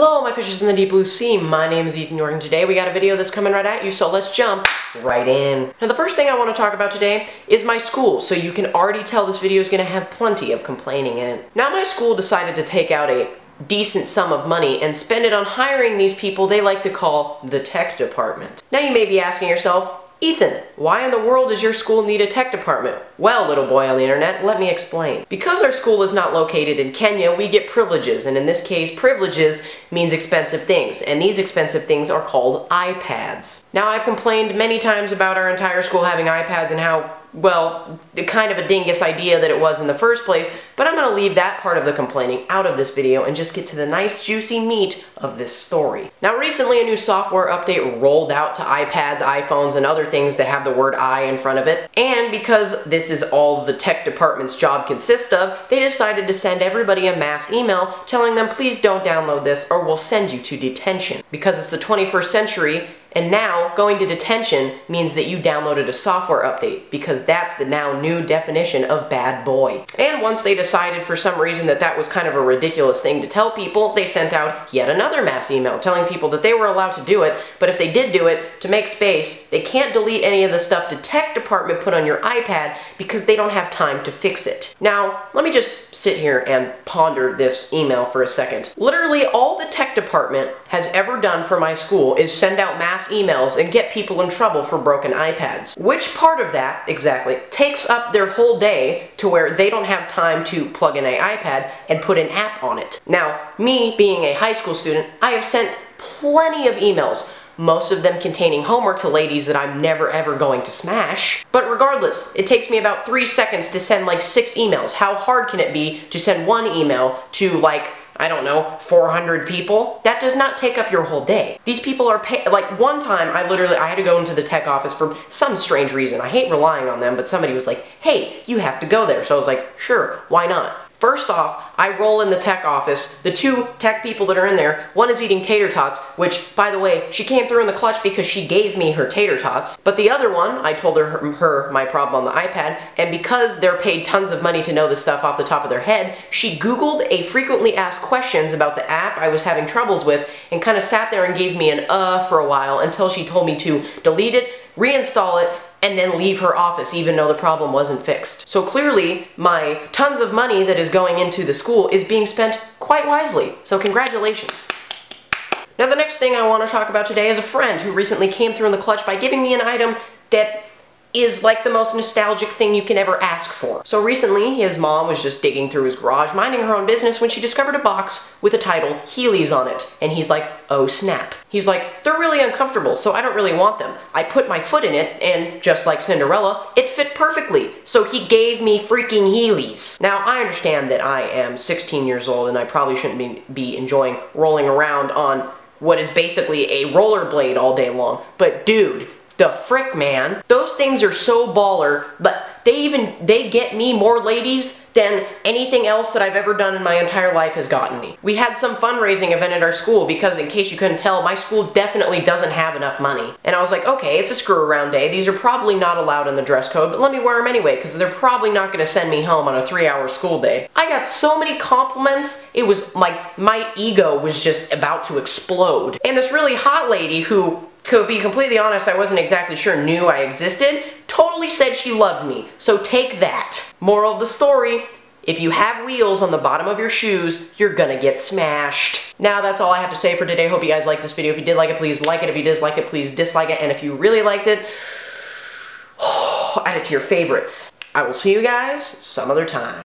Hello, my fishes in the deep blue sea. My name is Ethan Yorke, and today we got a video that's coming right at you, so let's jump right in. Now, the first thing I want to talk about today is my school, so you can already tell this video is going to have plenty of complaining in it. Now, my school decided to take out a decent sum of money and spend it on hiring these people they like to call the tech department. Now, you may be asking yourself, Ethan, why in the world does your school need a tech department? Well, little boy on the internet, let me explain. Because our school is not located in Kenya, we get privileges, and in this case, privileges means expensive things, and these expensive things are called iPads. Now, I've complained many times about our entire school having iPads and how well, the kind of a dingus idea that it was in the first place, but I'm going to leave that part of the complaining out of this video and just get to the nice juicy meat of this story. Now recently a new software update rolled out to iPads, iPhones, and other things that have the word I in front of it, and because this is all the tech department's job consists of, they decided to send everybody a mass email telling them please don't download this or we'll send you to detention. Because it's the 21st century, and now, going to detention means that you downloaded a software update, because that's the now new definition of bad boy. And once they decided for some reason that that was kind of a ridiculous thing to tell people, they sent out yet another mass email telling people that they were allowed to do it, but if they did do it, to make space, they can't delete any of the stuff the tech department put on your iPad because they don't have time to fix it. Now, let me just sit here and ponder this email for a second. Literally all the tech department has ever done for my school is send out mass emails and get people in trouble for broken iPads. Which part of that, exactly, takes up their whole day to where they don't have time to plug in an iPad and put an app on it. Now, me being a high school student, I have sent plenty of emails most of them containing homework to ladies that I'm never ever going to smash. But regardless, it takes me about three seconds to send like six emails. How hard can it be to send one email to like I don't know, 400 people, that does not take up your whole day. These people are pay like one time I literally, I had to go into the tech office for some strange reason. I hate relying on them, but somebody was like, hey, you have to go there. So I was like, sure, why not? First off, I roll in the tech office. The two tech people that are in there, one is eating tater tots, which, by the way, she came through in the clutch because she gave me her tater tots. But the other one, I told her, her my problem on the iPad, and because they're paid tons of money to know this stuff off the top of their head, she Googled a frequently asked questions about the app I was having troubles with and kind of sat there and gave me an uh for a while until she told me to delete it, reinstall it, and then leave her office even though the problem wasn't fixed. So clearly, my tons of money that is going into the school is being spent quite wisely. So congratulations. Now the next thing I want to talk about today is a friend who recently came through in the clutch by giving me an item that is like the most nostalgic thing you can ever ask for. So recently, his mom was just digging through his garage, minding her own business, when she discovered a box with a title Heelys on it. And he's like, oh snap. He's like, they're really uncomfortable, so I don't really want them. I put my foot in it, and just like Cinderella, it fit perfectly. So he gave me freaking Heelys. Now, I understand that I am 16 years old, and I probably shouldn't be, be enjoying rolling around on what is basically a rollerblade all day long. But dude, the frick, man. Those things are so baller, but they even, they get me more ladies than anything else that I've ever done in my entire life has gotten me. We had some fundraising event at our school because in case you couldn't tell, my school definitely doesn't have enough money. And I was like, okay, it's a screw around day. These are probably not allowed in the dress code, but let me wear them anyway because they're probably not going to send me home on a three hour school day. I got so many compliments, it was like my ego was just about to explode. And this really hot lady who to be completely honest, I wasn't exactly sure knew I existed, totally said she loved me. So take that. Moral of the story, if you have wheels on the bottom of your shoes, you're gonna get smashed. Now that's all I have to say for today. Hope you guys liked this video. If you did like it, please like it. If you dislike it, please dislike it. And if you really liked it, add it to your favorites. I will see you guys some other time.